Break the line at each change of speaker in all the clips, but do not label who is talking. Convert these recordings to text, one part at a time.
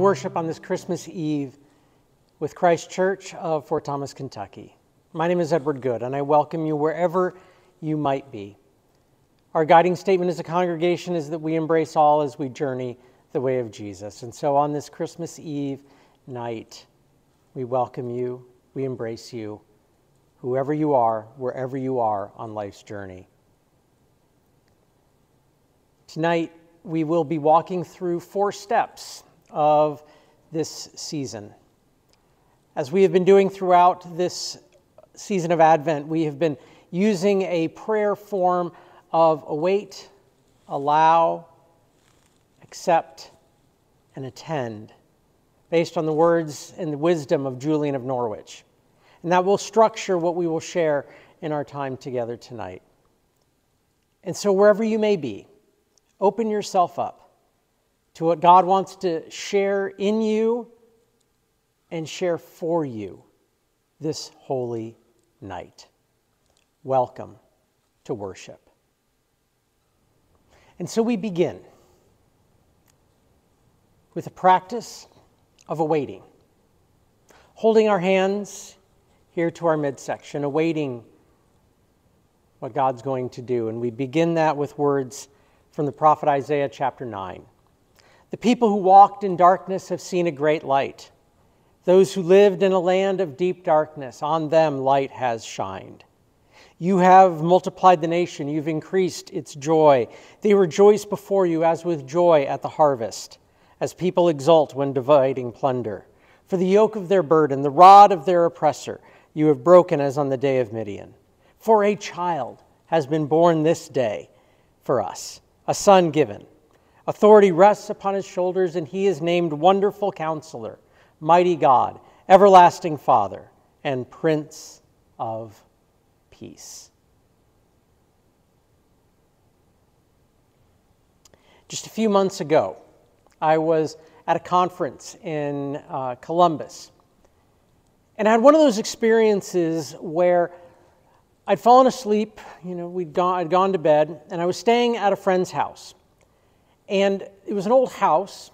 worship on this Christmas Eve with Christ Church of Fort Thomas, Kentucky. My name is Edward Good, and I welcome you wherever you might be. Our guiding statement as a congregation is that we embrace all as we journey the way of Jesus. And so on this Christmas Eve night, we welcome you, we embrace you, whoever you are, wherever you are on life's journey. Tonight, we will be walking through four steps of this season. As we have been doing throughout this season of Advent, we have been using a prayer form of await, allow, accept, and attend, based on the words and the wisdom of Julian of Norwich. And that will structure what we will share in our time together tonight. And so, wherever you may be, open yourself up to what God wants to share in you and share for you this holy night. Welcome to worship. And so we begin with a practice of awaiting, holding our hands here to our midsection, awaiting what God's going to do. And we begin that with words from the prophet Isaiah chapter 9. The people who walked in darkness have seen a great light. Those who lived in a land of deep darkness, on them light has shined. You have multiplied the nation, you've increased its joy. They rejoice before you as with joy at the harvest, as people exult when dividing plunder. For the yoke of their burden, the rod of their oppressor, you have broken as on the day of Midian. For a child has been born this day for us a son given. Authority rests upon his shoulders, and he is named Wonderful Counselor, Mighty God, Everlasting Father, and Prince of Peace. Just a few months ago, I was at a conference in uh, Columbus. And I had one of those experiences where I'd fallen asleep, you know, we'd gone, I'd gone to bed, and I was staying at a friend's house. And it was an old house,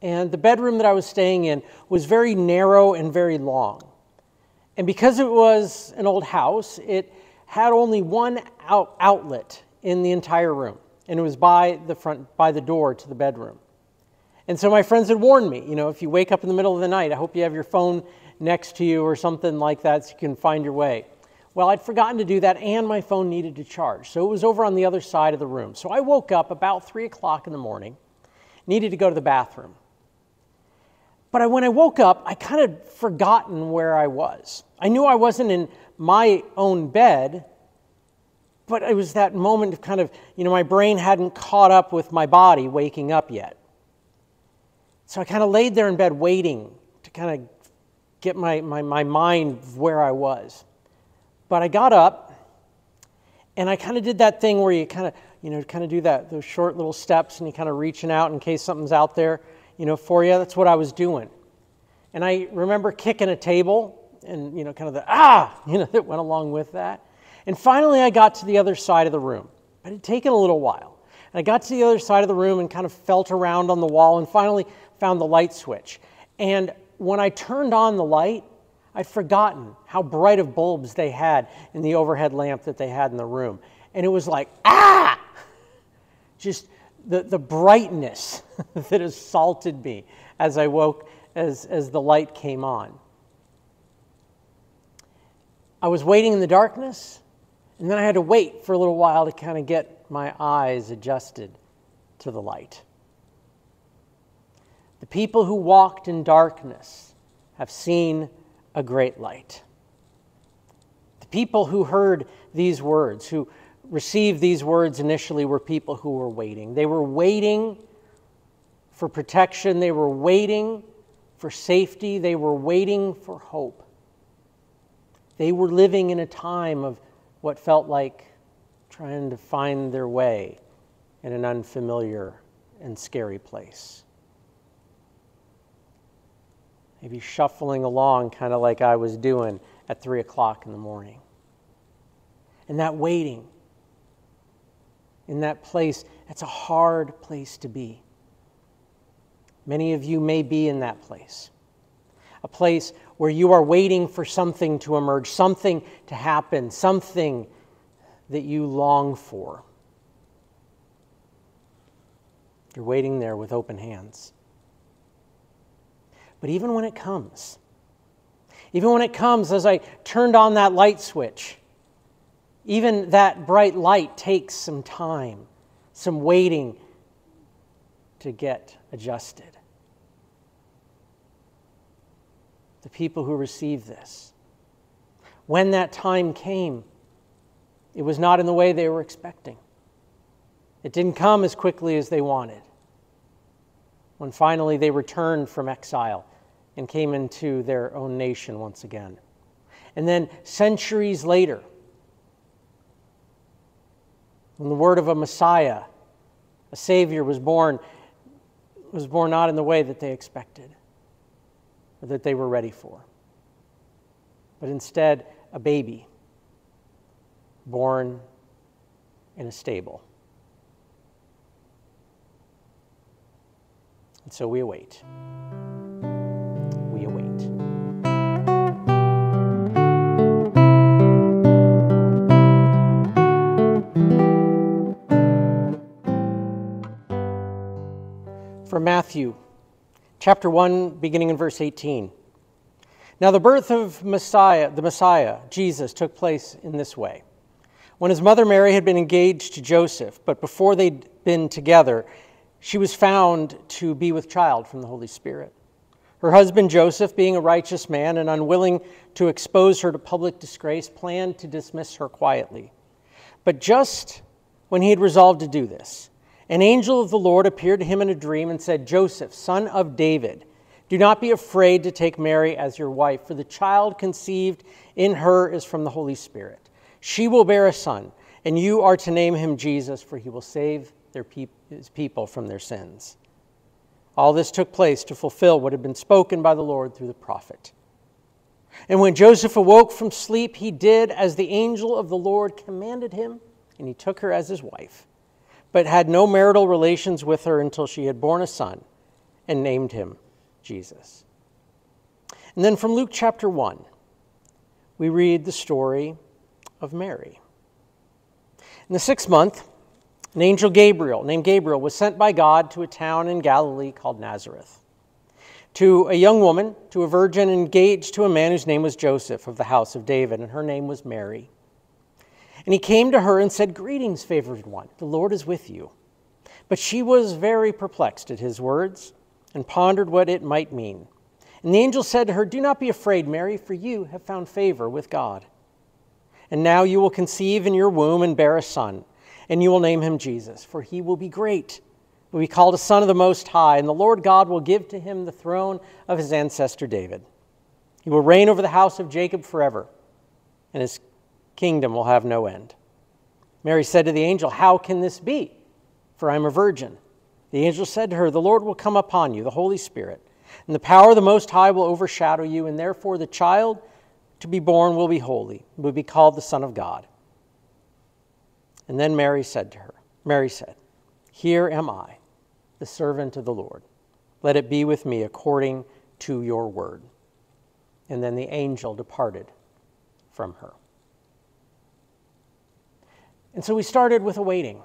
and the bedroom that I was staying in was very narrow and very long. And because it was an old house, it had only one out- outlet in the entire room, and it was by the front, by the door to the bedroom. And so my friends had warned me, you know, if you wake up in the middle of the night, I hope you have your phone next to you or something like that so you can find your way. Well, I'd forgotten to do that, and my phone needed to charge. So it was over on the other side of the room. So I woke up about 3 o'clock in the morning, needed to go to the bathroom. But I, when I woke up, I kind of forgotten where I was. I knew I wasn't in my own bed, but it was that moment of kind of, you know, my brain hadn't caught up with my body waking up yet. So I kind of laid there in bed waiting to kind of get my, my, my mind where I was. But I got up and I kind of did that thing where you kind of, you know, kind of do that, those short little steps and you kind of reaching out in case something's out there, you know, for you. That's what I was doing. And I remember kicking a table and, you know, kind of the ah, you know, that went along with that. And finally I got to the other side of the room. But it had taken a little while. And I got to the other side of the room and kind of felt around on the wall and finally found the light switch. And when I turned on the light, I'd forgotten how bright of bulbs they had in the overhead lamp that they had in the room. And it was like, ah! Just the, the brightness that assaulted me as I woke, as, as the light came on. I was waiting in the darkness, and then I had to wait for a little while to kind of get my eyes adjusted to the light. The people who walked in darkness have seen a great light. The people who heard these words, who received these words initially, were people who were waiting. They were waiting for protection, they were waiting for safety, they were waiting for hope. They were living in a time of what felt like trying to find their way in an unfamiliar and scary place maybe shuffling along, kind of like I was doing at 3 o'clock in the morning. And that waiting, in that place, that's a hard place to be. Many of you may be in that place, a place where you are waiting for something to emerge, something to happen, something that you long for. You're waiting there with open hands. But even when it comes, even when it comes, as I turned on that light switch, even that bright light takes some time, some waiting to get adjusted. The people who received this, when that time came, it was not in the way they were expecting. It didn't come as quickly as they wanted. When finally they returned from exile and came into their own nation once again. And then centuries later, when the word of a Messiah, a Savior, was born, was born not in the way that they expected or that they were ready for, but instead a baby born in a stable. And so we await. From Matthew chapter 1, beginning in verse 18. Now, the birth of Messiah, the Messiah, Jesus, took place in this way. When his mother Mary had been engaged to Joseph, but before they'd been together, she was found to be with child from the Holy Spirit. Her husband Joseph, being a righteous man and unwilling to expose her to public disgrace, planned to dismiss her quietly. But just when he had resolved to do this, an angel of the Lord appeared to him in a dream and said, Joseph, son of David, do not be afraid to take Mary as your wife, for the child conceived in her is from the Holy Spirit. She will bear a son, and you are to name him Jesus, for he will save their pe- his people from their sins. All this took place to fulfill what had been spoken by the Lord through the prophet. And when Joseph awoke from sleep, he did as the angel of the Lord commanded him, and he took her as his wife, but had no marital relations with her until she had borne a son and named him Jesus. And then from Luke chapter 1, we read the story of Mary. In the sixth month, an angel Gabriel, named Gabriel, was sent by God to a town in Galilee called Nazareth, to a young woman, to a virgin engaged to a man whose name was Joseph of the house of David, and her name was Mary. And he came to her and said, Greetings, favored one, the Lord is with you. But she was very perplexed at his words and pondered what it might mean. And the angel said to her, Do not be afraid, Mary, for you have found favor with God. And now you will conceive in your womb and bear a son, and you will name him Jesus, for he will be great, will be called a son of the Most High, and the Lord God will give to him the throne of his ancestor David. He will reign over the house of Jacob forever, and his kingdom will have no end. Mary said to the angel, How can this be? For I am a virgin. The angel said to her, The Lord will come upon you, the Holy Spirit, and the power of the Most High will overshadow you, and therefore the child to be born will be holy, will be called the Son of God. And then Mary said to her, Mary said, Here am I, the servant of the Lord. Let it be with me according to your word. And then the angel departed from her. And so we started with a waiting.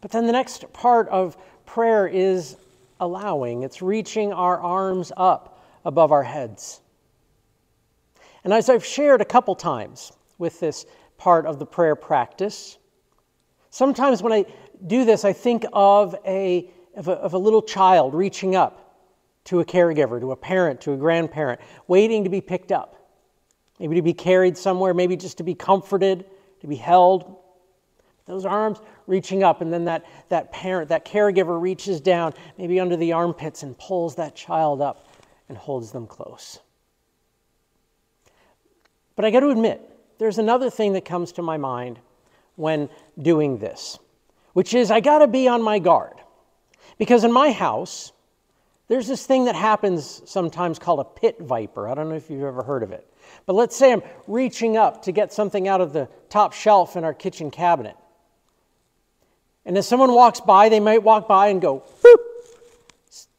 But then the next part of prayer is allowing, it's reaching our arms up above our heads. And as I've shared a couple times with this part of the prayer practice, sometimes when I do this, I think of a, of a, of a little child reaching up to a caregiver, to a parent, to a grandparent, waiting to be picked up, maybe to be carried somewhere, maybe just to be comforted, to be held. Those arms reaching up, and then that, that parent, that caregiver reaches down, maybe under the armpits, and pulls that child up and holds them close. But I got to admit, there's another thing that comes to my mind when doing this, which is I got to be on my guard. Because in my house, there's this thing that happens sometimes called a pit viper. I don't know if you've ever heard of it. But let's say I'm reaching up to get something out of the top shelf in our kitchen cabinet. And as someone walks by, they might walk by and go,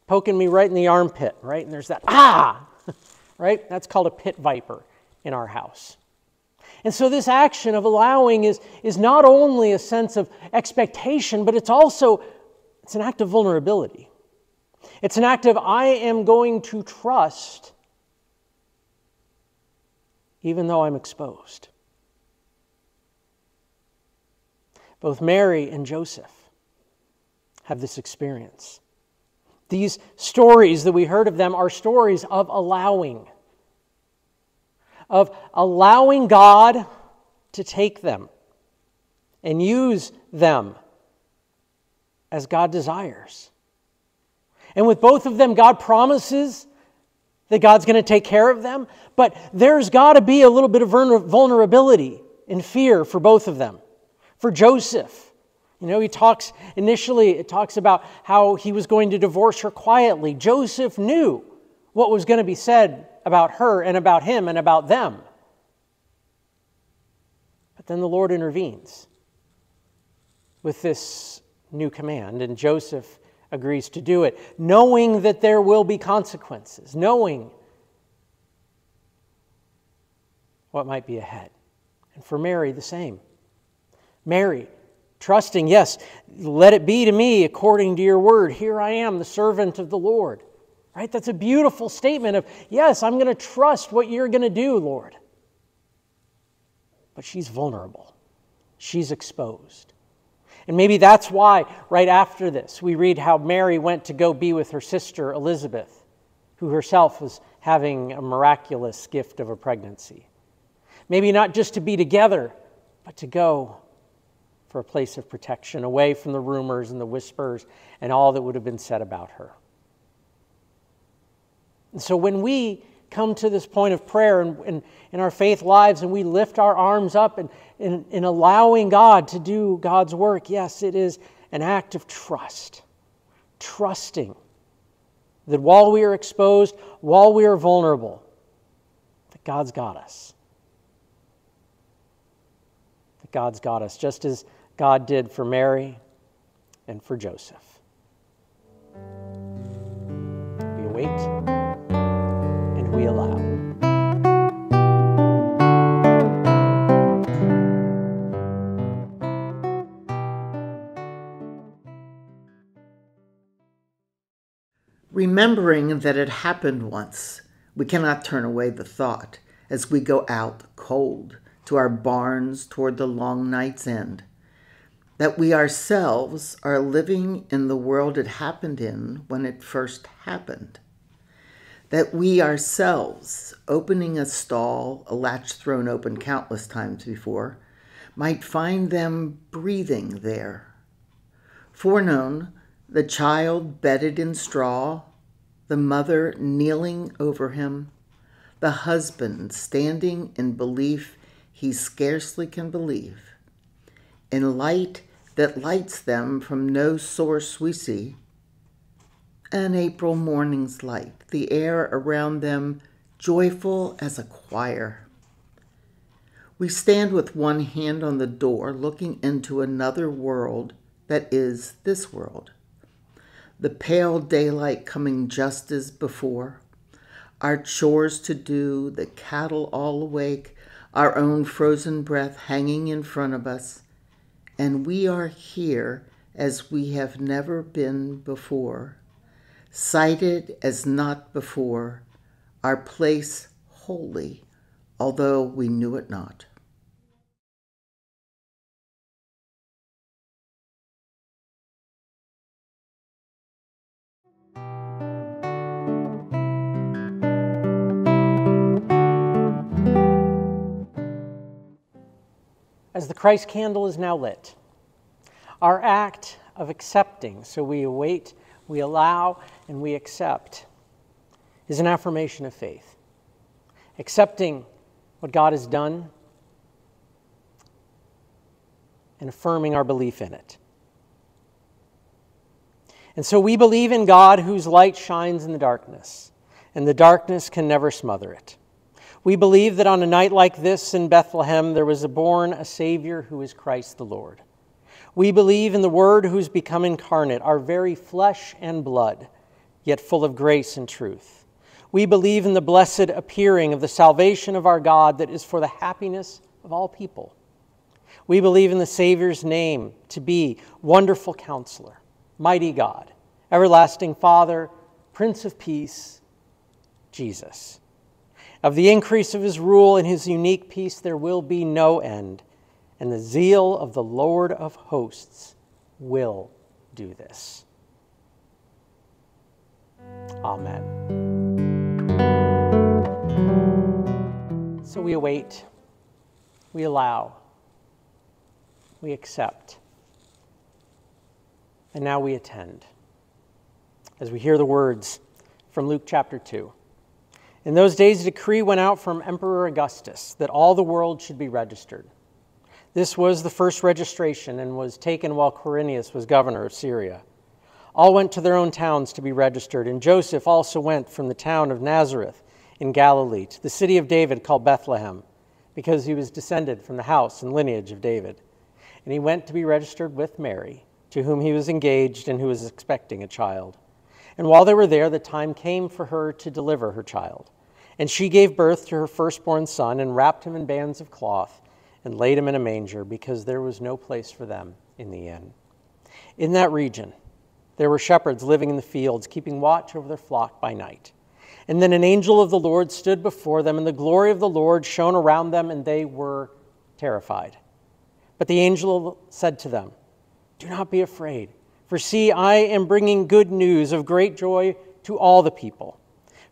poking me right in the armpit, right? And there's that, ah, right? That's called a pit viper in our house. And so, this action of allowing is, is not only a sense of expectation, but it's also it's an act of vulnerability. It's an act of I am going to trust even though I'm exposed. Both Mary and Joseph have this experience. These stories that we heard of them are stories of allowing, of allowing God to take them and use them as God desires. And with both of them, God promises that God's going to take care of them, but there's got to be a little bit of vulnerability and fear for both of them. For Joseph, you know, he talks initially, it talks about how he was going to divorce her quietly. Joseph knew what was going to be said about her and about him and about them. But then the Lord intervenes with this new command, and Joseph agrees to do it, knowing that there will be consequences, knowing what might be ahead. And for Mary, the same. Mary, Trusting, yes, let it be to me according to your word. Here I am, the servant of the Lord. Right? That's a beautiful statement of, yes, I'm going to trust what you're going to do, Lord. But she's vulnerable, she's exposed. And maybe that's why, right after this, we read how Mary went to go be with her sister Elizabeth, who herself was having a miraculous gift of a pregnancy. Maybe not just to be together, but to go for a place of protection, away from the rumors and the whispers and all that would have been said about her. And so when we come to this point of prayer in, in, in our faith lives and we lift our arms up and in, in allowing God to do God's work, yes, it is an act of trust. Trusting that while we are exposed, while we are vulnerable, that God's got us. That God's got us. Just as God did for Mary and for Joseph. We await and we allow.
Remembering that it happened once, we cannot turn away the thought as we go out cold to our barns toward the long night's end that we ourselves are living in the world it happened in when it first happened. That we ourselves, opening a stall, a latch thrown open countless times before, might find them breathing there. Foreknown, the child bedded in straw, the mother kneeling over him, the husband standing in belief he scarcely can believe. In light that lights them from no source we see. An April morning's light, the air around them joyful as a choir. We stand with one hand on the door, looking into another world that is this world. The pale daylight coming just as before, our chores to do, the cattle all awake, our own frozen breath hanging in front of us and we are here as we have never been before, sighted as not before, our place holy, although we knew it not.
As the Christ candle is now lit. Our act of accepting, so we await, we allow, and we accept, is an affirmation of faith. Accepting what God has done and affirming our belief in it. And so we believe in God whose light shines in the darkness, and the darkness can never smother it. We believe that on a night like this in Bethlehem, there was born a Savior who is Christ the Lord. We believe in the Word who's become incarnate, our very flesh and blood, yet full of grace and truth. We believe in the blessed appearing of the salvation of our God that is for the happiness of all people. We believe in the Savior's name to be Wonderful Counselor, Mighty God, Everlasting Father, Prince of Peace, Jesus. Of the increase of his rule and his unique peace, there will be no end, and the zeal of the Lord of hosts will do this. Amen. So we await, we allow, we accept, and now we attend as we hear the words from Luke chapter 2. In those days, a decree went out from Emperor Augustus that all the world should be registered. This was the first registration and was taken while Quirinius was governor of Syria. All went to their own towns to be registered, and Joseph also went from the town of Nazareth in Galilee to the city of David called Bethlehem, because he was descended from the house and lineage of David. And he went to be registered with Mary, to whom he was engaged and who was expecting a child. And while they were there, the time came for her to deliver her child. And she gave birth to her firstborn son and wrapped him in bands of cloth and laid him in a manger because there was no place for them in the inn. In that region, there were shepherds living in the fields, keeping watch over their flock by night. And then an angel of the Lord stood before them, and the glory of the Lord shone around them, and they were terrified. But the angel said to them, Do not be afraid. For see, I am bringing good news of great joy to all the people.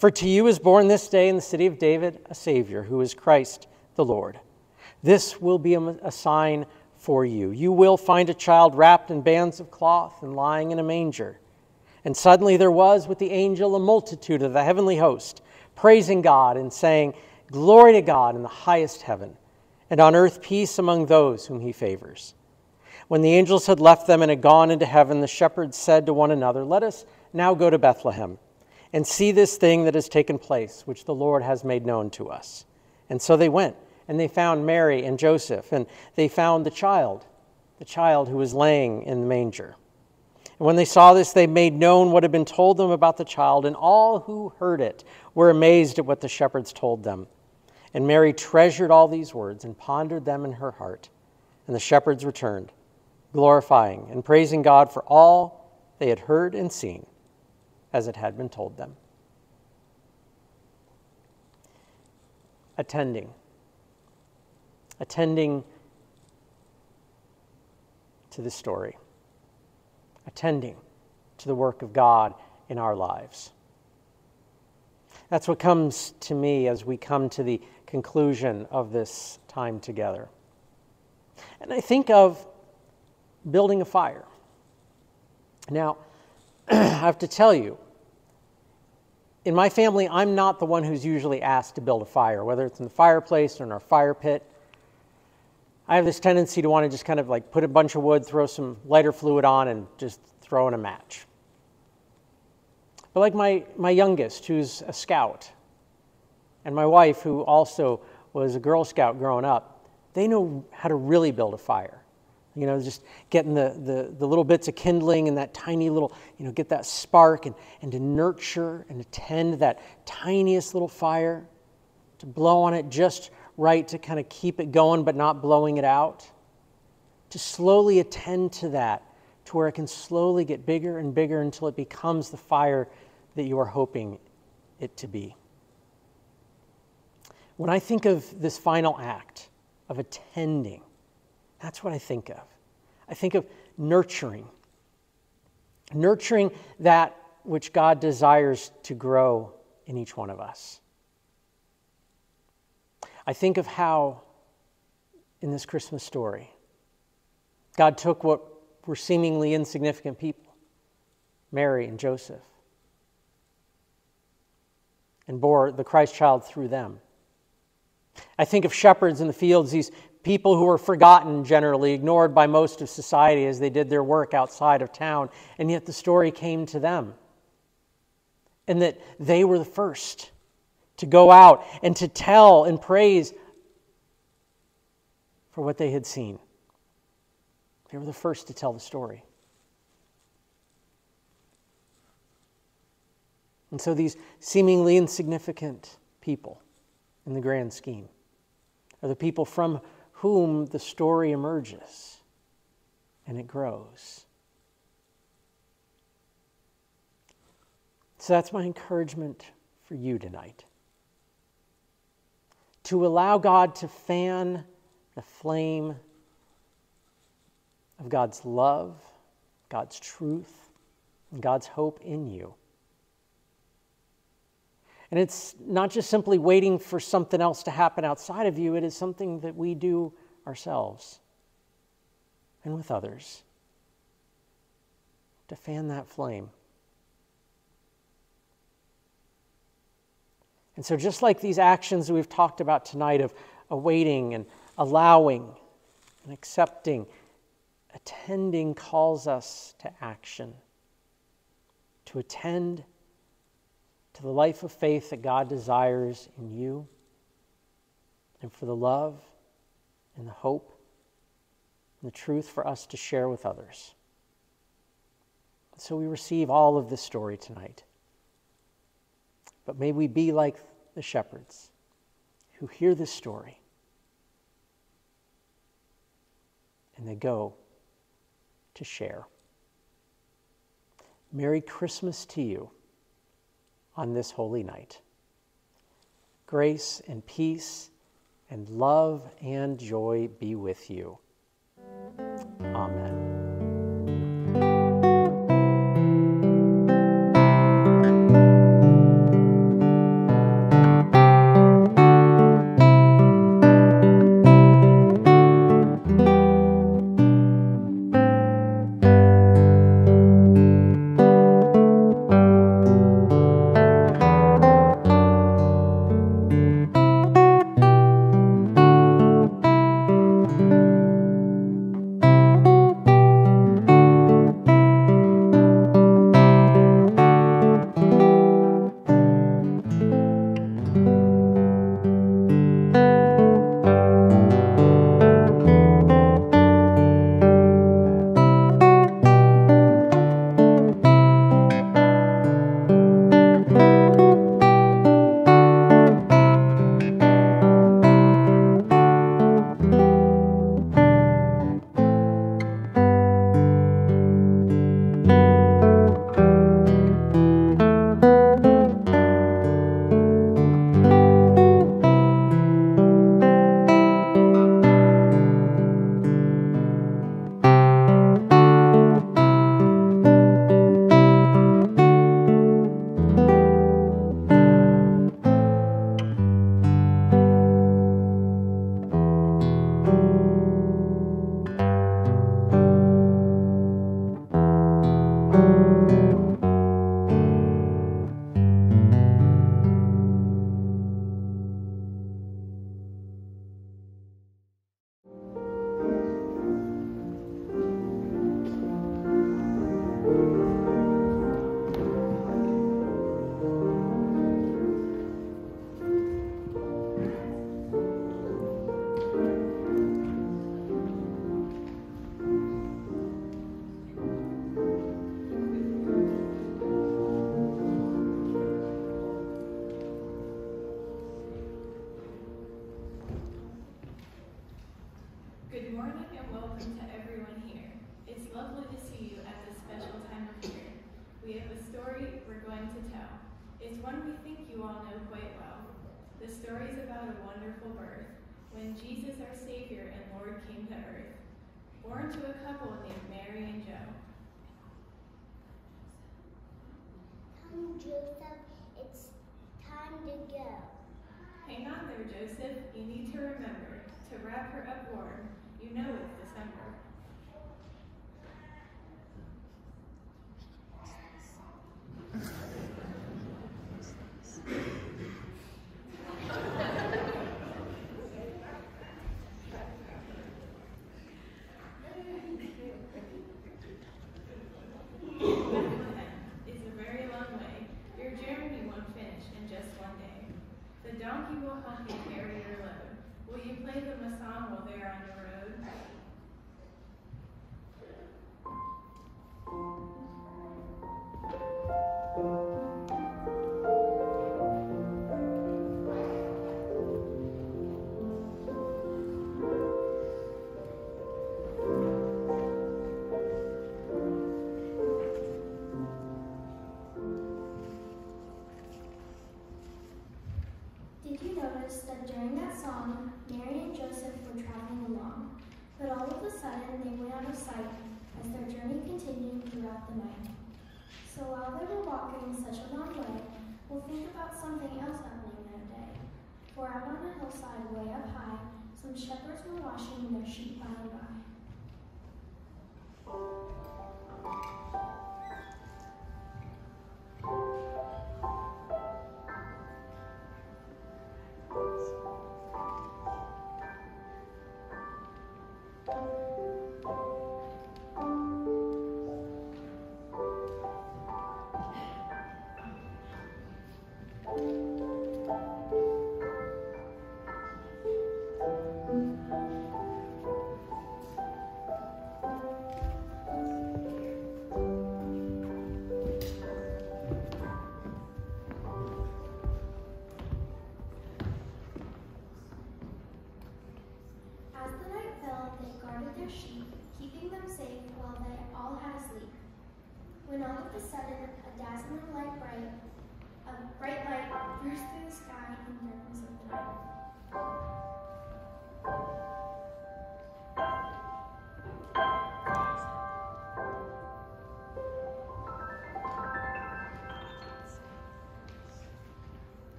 For to you is born this day in the city of David a Savior, who is Christ the Lord. This will be a sign for you. You will find a child wrapped in bands of cloth and lying in a manger. And suddenly there was with the angel a multitude of the heavenly host, praising God and saying, Glory to God in the highest heaven, and on earth peace among those whom he favors. When the angels had left them and had gone into heaven, the shepherds said to one another, Let us now go to Bethlehem and see this thing that has taken place, which the Lord has made known to us. And so they went, and they found Mary and Joseph, and they found the child, the child who was laying in the manger. And when they saw this, they made known what had been told them about the child, and all who heard it were amazed at what the shepherds told them. And Mary treasured all these words and pondered them in her heart. And the shepherds returned glorifying and praising God for all they had heard and seen as it had been told them. Attending. Attending to the story. Attending to the work of God in our lives. That's what comes to me as we come to the conclusion of this time together. And I think of building a fire. Now, I have to tell you, in my family, I'm not the one who's usually asked to build a fire, whether it's in the fireplace or in our fire pit. I have this tendency to want to just kind of like put a bunch of wood, throw some lighter fluid on, and just throw in a match. But like my, my youngest, who's a scout, and my wife, who also was a Girl Scout growing up, they know how to really build a fire. You know, just getting the, the, the, little bits of kindling and that tiny little, you know, get that spark and, and to nurture and attend that tiniest little fire, to blow on it just right to kind of keep it going but not blowing it out. To slowly attend to that to where it can slowly get bigger and bigger until it becomes the fire that you are hoping it to be. When I think of this final act of attending, that's what I think of. I think of nurturing, nurturing that which God desires to grow in each one of us. I think of how, in this Christmas story, God took what were seemingly insignificant people, Mary and Joseph, and bore the Christ child through them. I think of shepherds in the fields, these people who were forgotten generally, ignored by most of society as they did their work outside of town, and yet the story came to them. And that they were the first to go out and to tell and praise for what they had seen. They were the first to tell the story. And so these seemingly insignificant people in the grand scheme are the people from whom the story emerges and it grows. So that's my encouragement for you tonight. To allow God to fan the flame of God's love, God's truth, and God's hope in you. And it's not just simply waiting for something else to happen outside of you, it is something that we do ourselves and with others to fan that flame. And so, just like these actions we've talked about tonight of awaiting and allowing and accepting, attending calls us to action, to attend to the life of faith that God desires in you, and for the love and the hope and the truth for us to share with others. So we receive all of this story tonight. But may we be like the shepherds who hear this story and they go to share. Merry Christmas to you on this holy night. Grace and peace and love and joy be with you. Amen.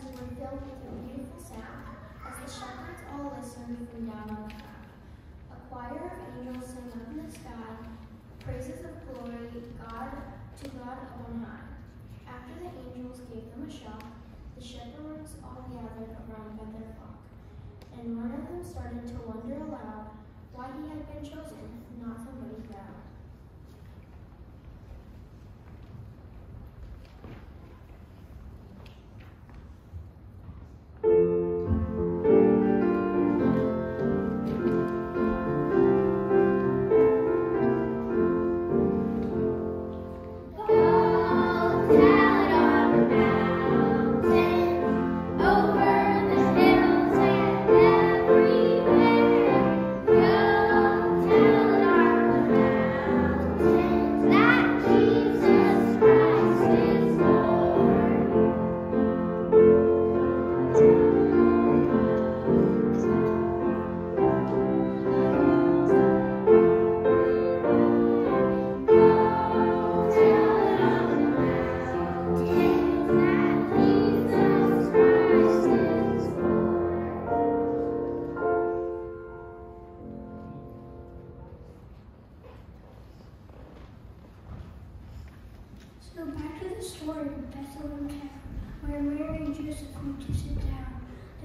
Heavens were filled with a beautiful sound as the shepherds all listened from down on the cloud. A choir of angels sang up in the sky, praises of glory God to God up on high. After the angels gave them a shock, the shepherds all gathered around by their flock. And one of them started to wonder aloud why he had been chosen, not somebody proud.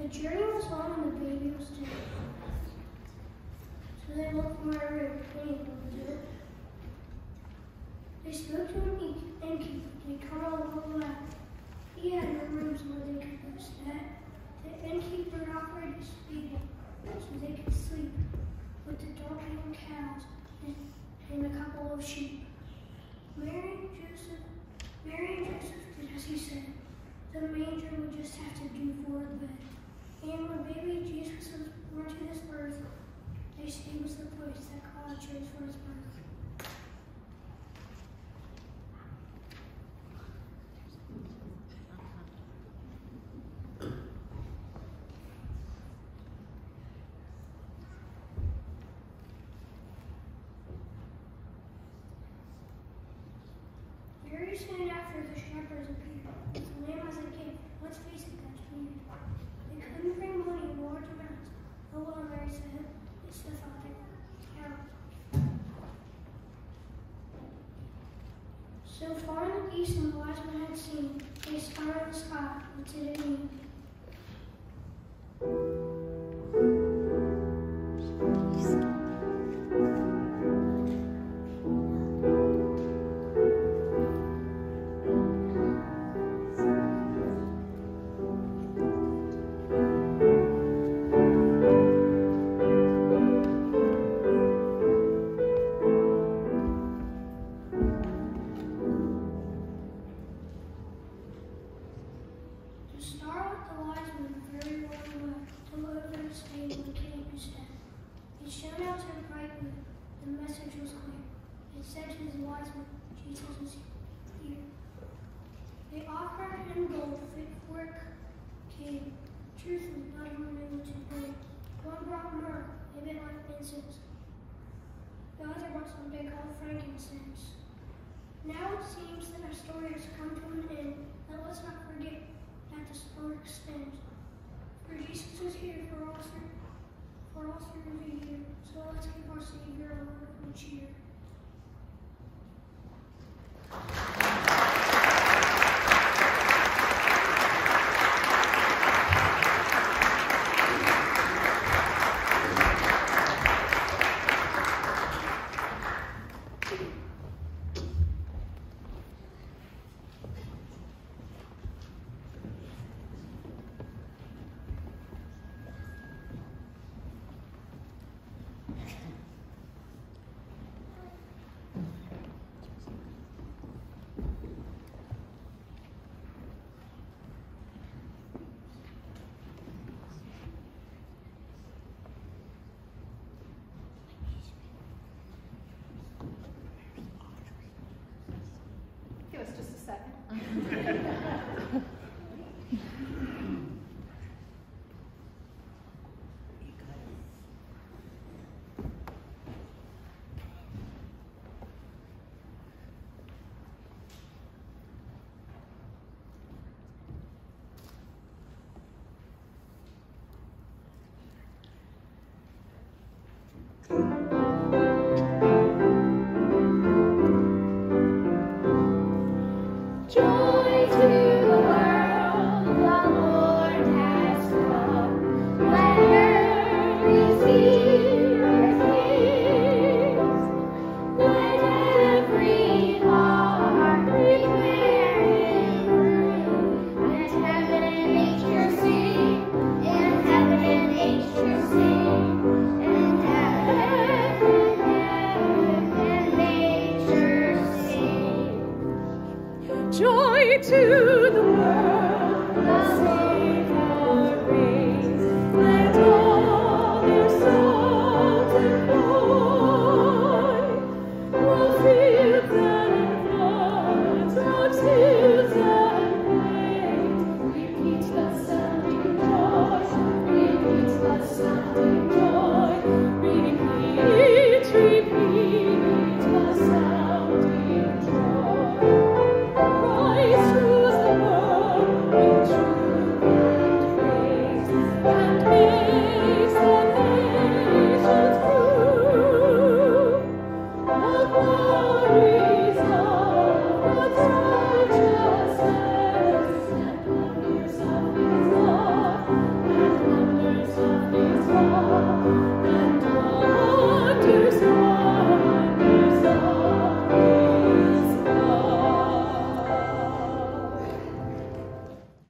The
journey was long and the baby was dead. So they looked Mary and do. They spoke to an inn- innkeeper named Carl Willett. Uh, he had no rooms where they could go stay. The innkeeper offered to feed so they could sleep with the donkey and cows and, and a couple of sheep. Mary and Joseph, Mary and Joseph did as he said. The manger would just have to do for a bed. And when baby Jesus was born to this earth, they say it was the place that God chose for his birth. Very soon after, the shepherds appeared the lamb as a gift. Let's face it, that's weird. They couldn't bring money in large They they. So far in the east, and the men had seen a star in the sky. What did mean? None of them knew what to bring. One brought myrrh, a bit like incense. The other brought something called frankincense. Now it seems that our story has come to an end, but let's not forget that the story extends. For Jesus is here for all through, for all through the year. So let's give our Savior a wonderful cheer.
Joy to the world,